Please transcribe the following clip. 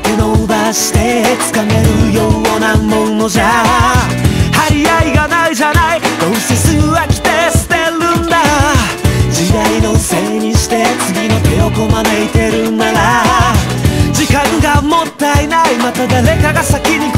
手伸ばして掴めるようなものじゃ張り合いがないじゃないどうせすぐ飽きて捨てるんだ時代のせいにして次の手をこまねいてるなら時間がもったいないまた誰かが先に